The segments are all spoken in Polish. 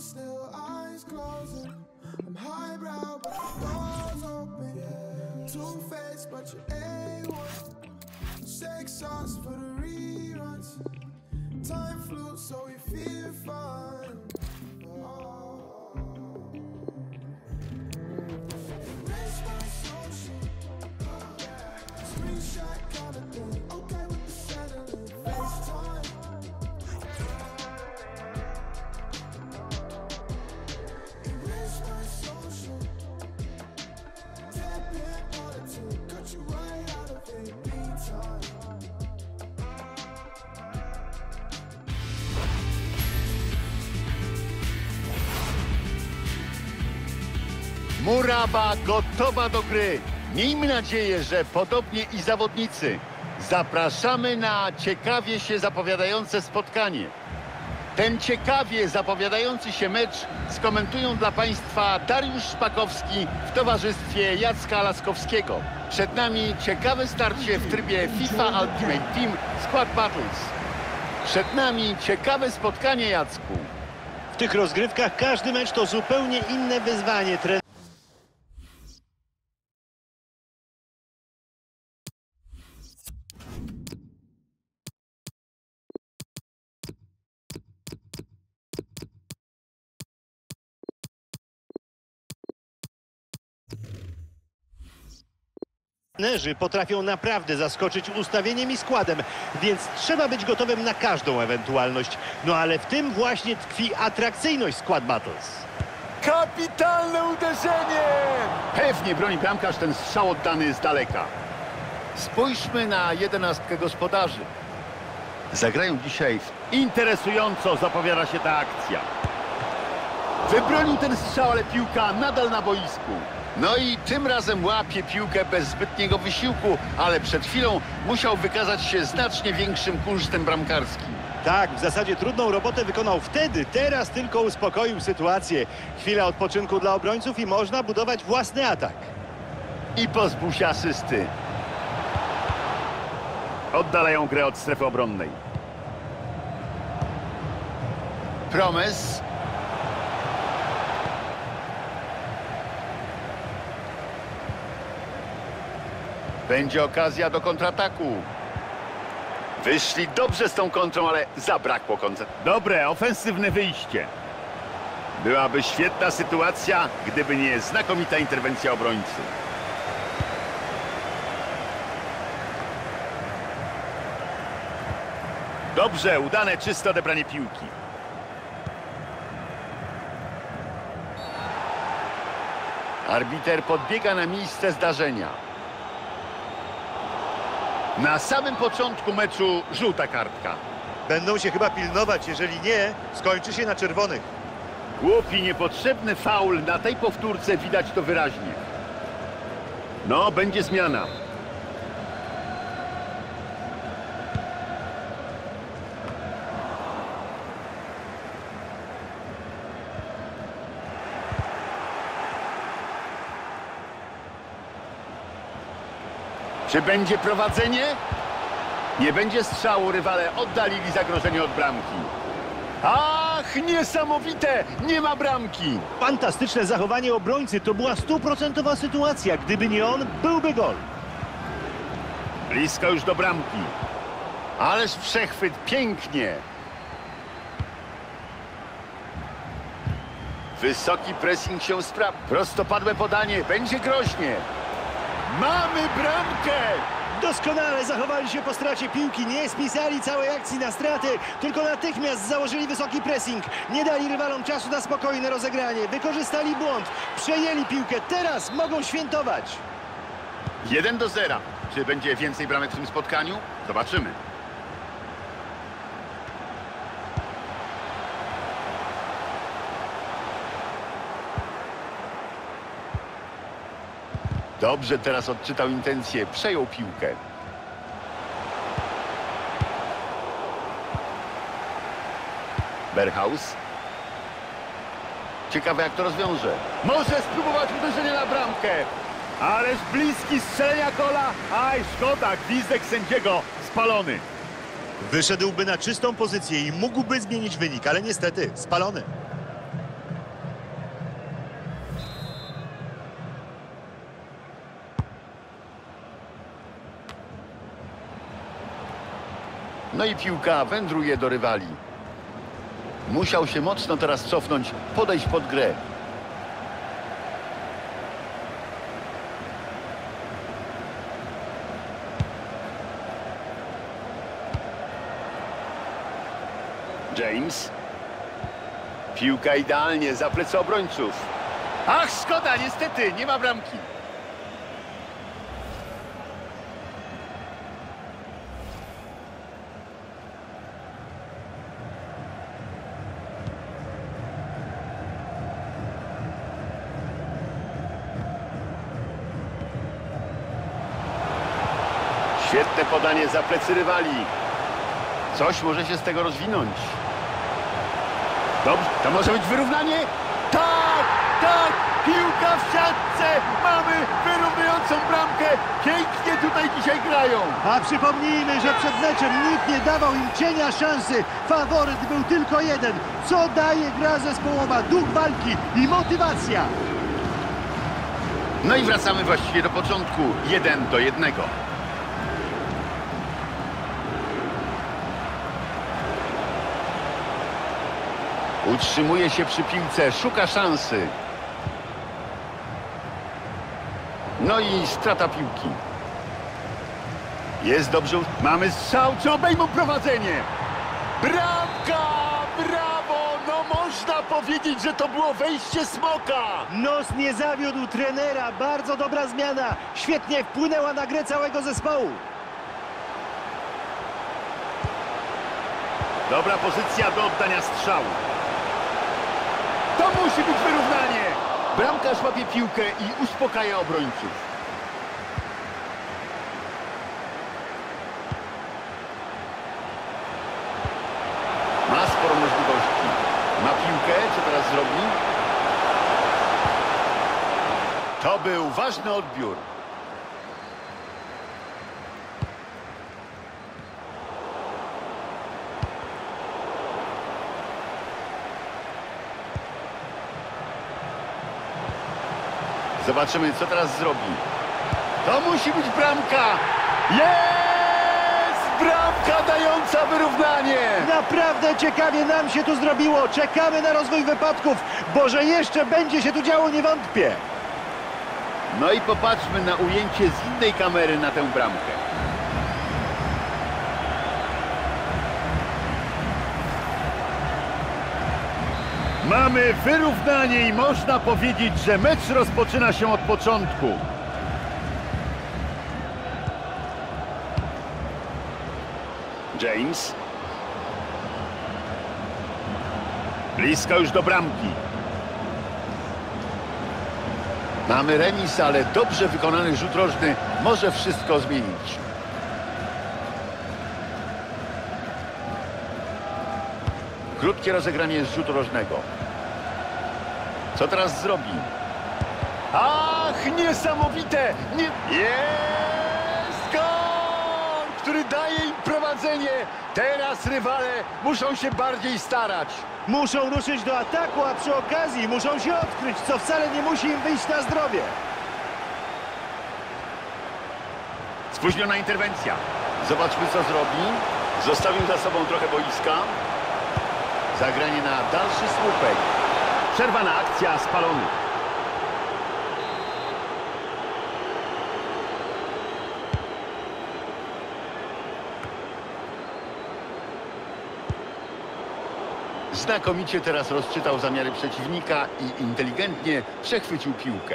still, eyes closing. I'm highbrow, but doors open. Two faced, but you're A1. Sex sauce for the reruns. Time flew, so we feel fine. Murawa gotowa do gry. Miejmy nadzieję, że podobnie i zawodnicy. Zapraszamy na ciekawie się zapowiadające spotkanie. Ten ciekawie zapowiadający się mecz skomentują dla Państwa Dariusz Szpakowski w towarzystwie Jacka Laskowskiego. Przed nami ciekawe starcie w trybie FIFA Ultimate Team Squad Battles. Przed nami ciekawe spotkanie, Jacku. W tych rozgrywkach każdy mecz to zupełnie inne wyzwanie. Trener Trenerzy potrafią naprawdę zaskoczyć ustawieniem i składem, więc trzeba być gotowym na każdą ewentualność. No ale w tym właśnie tkwi atrakcyjność Squad Battles. Kapitalne uderzenie! Pewnie broni bramkarz ten strzał oddany z daleka. Spójrzmy na jedenastkę gospodarzy. Zagrają dzisiaj w... Interesująco zapowiada się ta akcja. Wybronił ten strzał, ale piłka nadal na boisku. No i tym razem łapie piłkę bez zbytniego wysiłku, ale przed chwilą musiał wykazać się znacznie większym kunsztem bramkarskim. Tak, w zasadzie trudną robotę wykonał wtedy, teraz tylko uspokoił sytuację. Chwila odpoczynku dla obrońców i można budować własny atak. i pozbył się asysty. Oddalają grę od strefy obronnej. Promes. Będzie okazja do kontrataku. Wyszli dobrze z tą kontrą, ale zabrakło koncentracji. Dobre, ofensywne wyjście. Byłaby świetna sytuacja, gdyby nie znakomita interwencja obrońcy. Dobrze, udane, czyste odebranie piłki. Arbiter podbiega na miejsce zdarzenia. Na samym początku meczu żółta kartka. Będą się chyba pilnować, jeżeli nie, skończy się na czerwonych. Głupi, niepotrzebny faul na tej powtórce widać to wyraźnie. No, będzie zmiana. Czy będzie prowadzenie? Nie będzie strzału, rywale oddalili zagrożenie od bramki. Ach, niesamowite! Nie ma bramki! Fantastyczne zachowanie obrońcy, to była stuprocentowa sytuacja. Gdyby nie on, byłby gol. Blisko już do bramki. Ależ przechwyt, pięknie. Wysoki pressing się sprawdza. Prostopadłe podanie, będzie groźnie. Mamy bramkę! Doskonale zachowali się po stracie piłki, nie spisali całej akcji na straty, tylko natychmiast założyli wysoki pressing. Nie dali rywalom czasu na spokojne rozegranie, wykorzystali błąd, przejęli piłkę, teraz mogą świętować. 1 do 0. Czy będzie więcej bramek w tym spotkaniu? Zobaczymy. Dobrze teraz odczytał intencje, przejął piłkę. Berhaus. Ciekawe jak to rozwiąże. Może spróbować uderzenia na bramkę. Ależ bliski strzelenia gola. Aj, szkoda, gwizdek sędziego spalony. Wyszedłby na czystą pozycję i mógłby zmienić wynik, ale niestety spalony. No i piłka wędruje do rywali. Musiał się mocno teraz cofnąć, podejść pod grę. James. Piłka idealnie za plecy obrońców. Ach, szkoda, niestety, nie ma bramki. Świetne podanie za plecy rywali. Coś może się z tego rozwinąć. Dobrze, to może być wyrównanie? Tak, tak, piłka w siatce. Mamy wyrównującą bramkę. Pięknie tutaj dzisiaj grają. A przypomnijmy, że przed meczem nikt nie dawał im cienia szansy. Faworyt był tylko jeden. Co daje gra zespołowa? Duch walki i motywacja. No i wracamy właściwie do początku. Jeden do jednego. Utrzymuje się przy piłce, szuka szansy. No i strata piłki. Jest dobrze. Mamy strzał, czy obejmą prowadzenie? Bramka! Brawo! No można powiedzieć, że to było wejście smoka! Nos nie zawiódł trenera. Bardzo dobra zmiana. Świetnie wpłynęła na grę całego zespołu. Dobra pozycja do oddania strzału. To musi być wyrównanie. Bramkarz łapie piłkę i uspokaja obrońców. Ma sporo możliwości. Ma piłkę, co teraz zrobi? To był ważny odbiór. Zobaczymy, co teraz zrobi. To musi być bramka! Jest! Bramka dająca wyrównanie! Naprawdę ciekawie nam się tu zrobiło. Czekamy na rozwój wypadków, bo że jeszcze będzie się tu działo, nie wątpię. No i popatrzmy na ujęcie z innej kamery na tę bramkę. Mamy wyrównanie i można powiedzieć, że mecz rozpoczyna się od początku. James. Blisko już do bramki. Mamy remis, ale dobrze wykonany rzut rożny może wszystko zmienić. Krótkie rozegranie z rzutu rożnego. Co teraz zrobi? Ach, niesamowite! Nie... Jest gol! Który daje im prowadzenie. Teraz rywale muszą się bardziej starać. Muszą ruszyć do ataku, a przy okazji muszą się odkryć, co wcale nie musi im wyjść na zdrowie. Spóźniona interwencja. Zobaczmy, co zrobi. Zostawił za sobą trochę boiska. Zagranie na dalszy słupek. Przerwana akcja, spalony. Znakomicie teraz rozczytał zamiary przeciwnika i inteligentnie przechwycił piłkę.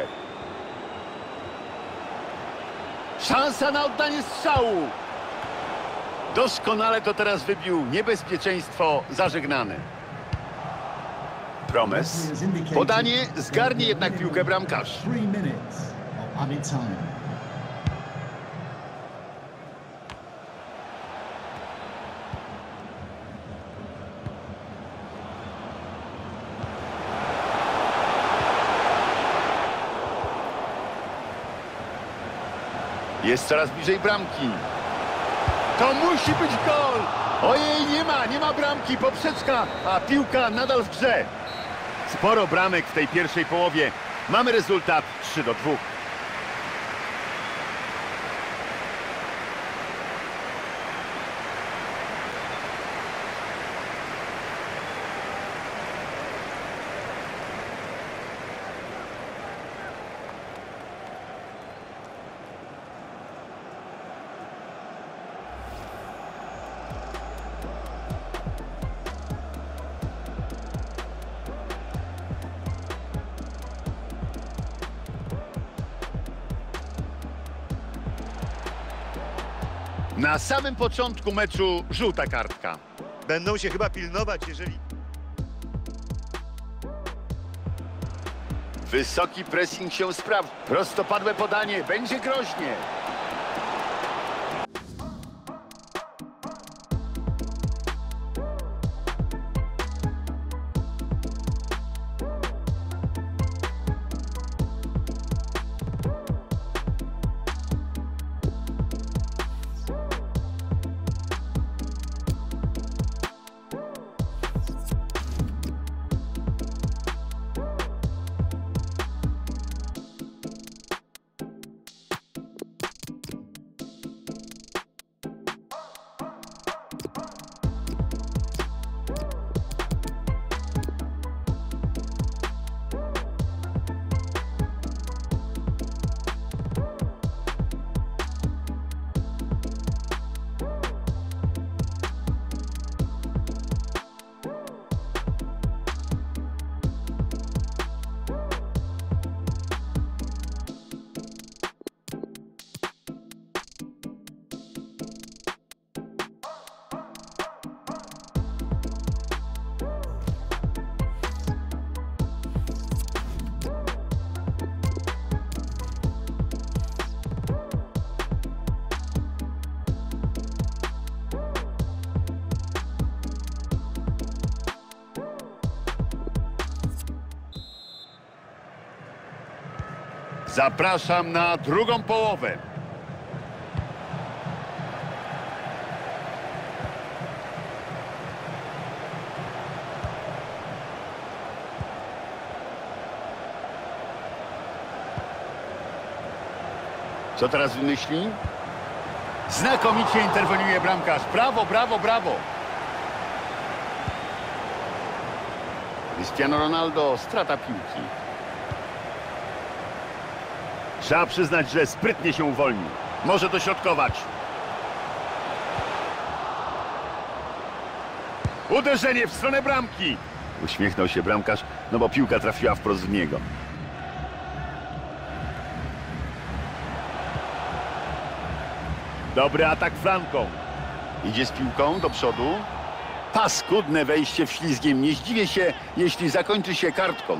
Szansa na oddanie strzału. Doskonale to teraz wybił niebezpieczeństwo zażegnane. Promes. Podanie zgarnie jednak piłkę bramkarz. Jest coraz bliżej bramki. To musi być gol! Ojej, nie ma, nie ma bramki, poprzeczka, a piłka nadal w grze. Sporo bramek w tej pierwszej połowie. Mamy rezultat 3 do 2. Na samym początku meczu żółta kartka. Będą się chyba pilnować, jeżeli... Wysoki pressing się sprawdza. Prostopadłe podanie, będzie groźnie. Oh. Zapraszam na drugą połowę. Co teraz wymyśli? Znakomicie interweniuje bramkarz. Brawo, brawo, brawo. Cristiano Ronaldo, strata piłki. Trzeba przyznać, że sprytnie się uwolnił. Może dośrodkować. Uderzenie w stronę bramki. Uśmiechnął się bramkarz, no bo piłka trafiła wprost w niego. Dobry atak flanką. Idzie z piłką do przodu. Paskudne wejście w ślizgiem. Nie zdziwię się, jeśli zakończy się kartką.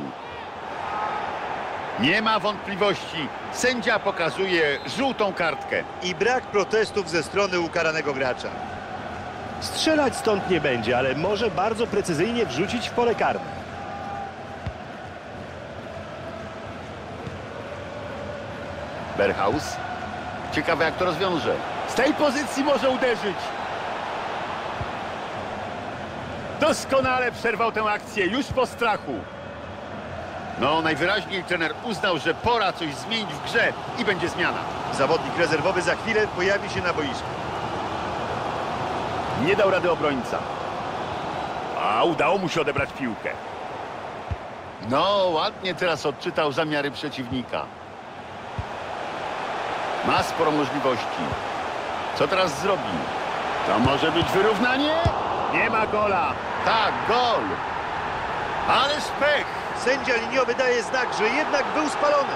Nie ma wątpliwości. Sędzia pokazuje żółtą kartkę. I brak protestów ze strony ukaranego gracza. Strzelać stąd nie będzie, ale może bardzo precyzyjnie wrzucić w pole karne. Berhaus. Ciekawe jak to rozwiąże. Z tej pozycji może uderzyć. Doskonale przerwał tę akcję już po strachu. No, najwyraźniej trener uznał, że pora coś zmienić w grze i będzie zmiana. Zawodnik rezerwowy za chwilę pojawi się na boisku. Nie dał rady obrońca. A udało mu się odebrać piłkę. No, ładnie teraz odczytał zamiary przeciwnika. Ma sporo możliwości. Co teraz zrobi? To może być wyrównanie? Nie ma gola. Tak, gol. Ależ pech. Sędzia liniowy daje znak, że jednak był spalony.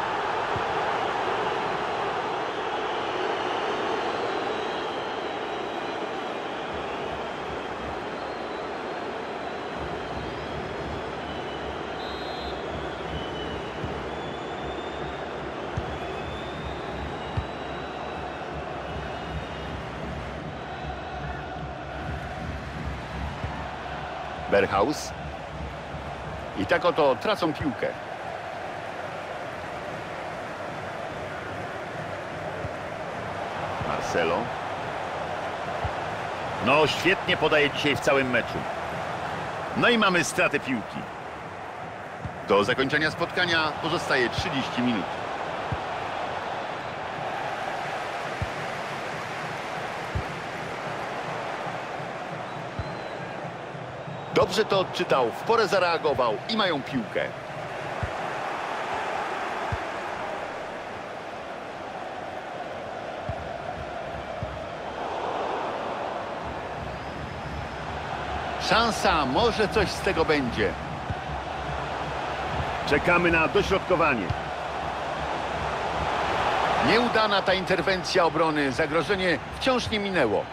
Berhaus. I tak oto tracą piłkę. Marcelo. No, świetnie podaje dzisiaj w całym meczu. No i mamy stratę piłki. Do zakończenia spotkania pozostaje 30 minut. Dobrze to odczytał, w porę zareagował i mają piłkę. Szansa, może coś z tego będzie. Czekamy na dośrodkowanie. Nieudana ta interwencja obrony. Zagrożenie wciąż nie minęło.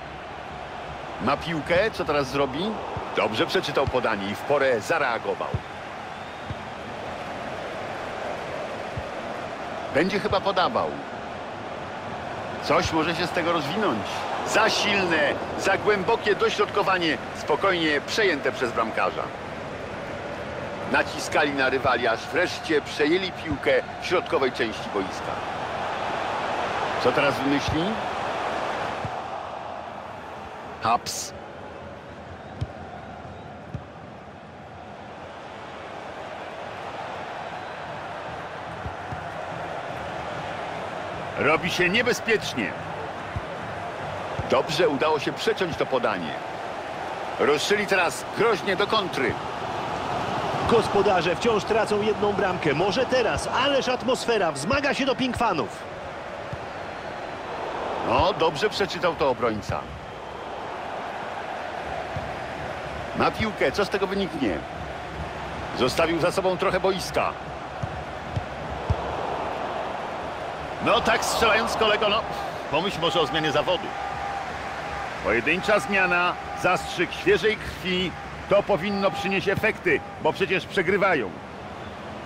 Ma piłkę. Co teraz zrobi? Dobrze przeczytał podanie i w porę zareagował. Będzie chyba podawał. Coś może się z tego rozwinąć. Za silne, za głębokie dośrodkowanie, spokojnie przejęte przez bramkarza. Naciskali na rywali, aż wreszcie przejęli piłkę w środkowej części boiska. Co teraz wymyśli? Haps. Robi się niebezpiecznie. Dobrze udało się przeciąć to podanie. Ruszyli teraz groźnie do kontry. Gospodarze wciąż tracą jedną bramkę. Może teraz, ależ atmosfera wzmaga się do pingfanów. No, dobrze przeczytał to obrońca. Ma piłkę, co z tego wyniknie? Zostawił za sobą trochę boiska. No tak strzelając kolego, no pomyśl może o zmianie zawodu. Pojedyncza zmiana, zastrzyk świeżej krwi, to powinno przynieść efekty, bo przecież przegrywają.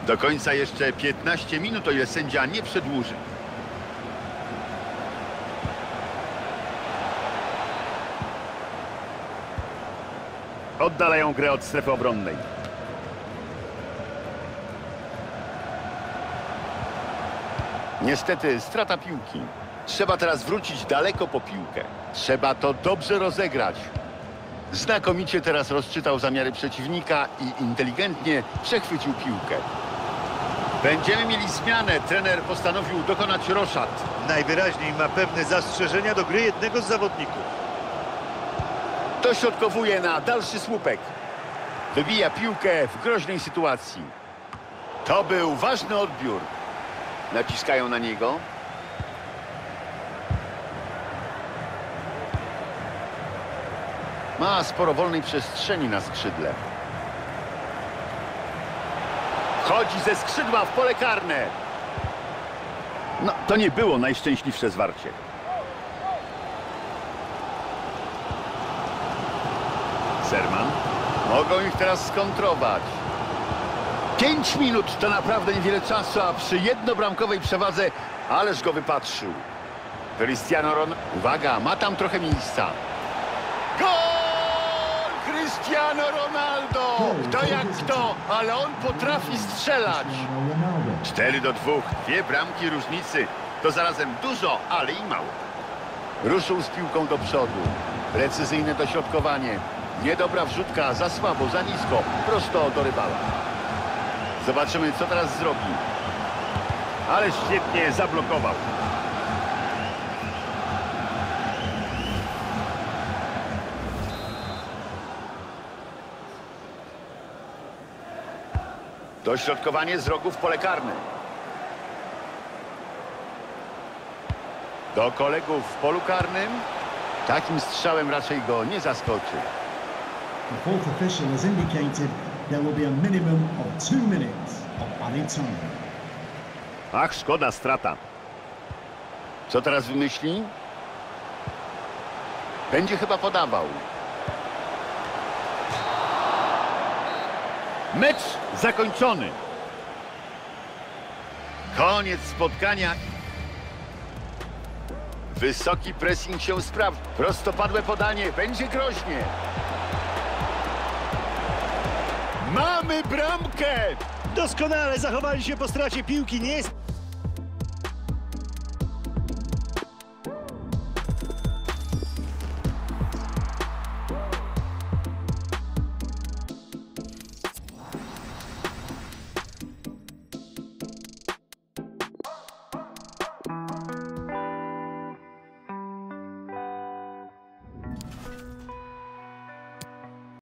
Do końca jeszcze 15 minut, o ile sędzia nie przedłuży. Oddalają grę od strefy obronnej. Niestety strata piłki. Trzeba teraz wrócić daleko po piłkę. Trzeba to dobrze rozegrać. Znakomicie teraz rozczytał zamiary przeciwnika i inteligentnie przechwycił piłkę. Będziemy mieli zmianę. Trener postanowił dokonać roszad. Najwyraźniej ma pewne zastrzeżenia do gry jednego z zawodników. Dośrodkowuje na dalszy słupek. Wybija piłkę w groźnej sytuacji. To był ważny odbiór. Naciskają na niego. Ma sporo wolnej przestrzeni na skrzydle. Chodzi ze skrzydła w pole karne. No, to nie było najszczęśliwsze zwarcie. Serman. Mogą ich teraz skontrować. Pięć minut to naprawdę niewiele czasu, a przy jednobramkowej przewadze ależ go wypatrzył. Cristiano Ron... Uwaga, ma tam trochę miejsca. Gol! Cristiano Ronaldo! Kto jak kto, ale on potrafi strzelać. Cristiano Ronaldo. 4 do 2, dwie bramki różnicy. To zarazem dużo, ale i mało. Ruszył z piłką do przodu. Precyzyjne dośrodkowanie. Niedobra wrzutka, za słabo, za nisko. Prosto do rywala. Zobaczymy, co teraz zrobi. Ale świetnie zablokował. Dośrodkowanie z rogu w pole karne. Do kolegów w polu karnym. Takim strzałem raczej go nie zaskoczy. The fourth official indicated there will be a minimum of two minutes of added time. Ach, szkoda, strata. Co teraz wymyśli? Będzie chyba podawał. Mecz zakończony. Koniec spotkania. Wysoki pressing się sprawdzi. Prostopadłe podanie. Będzie groźnie. Mamy bramkę! Doskonale zachowali się po stracie piłki. Nie jest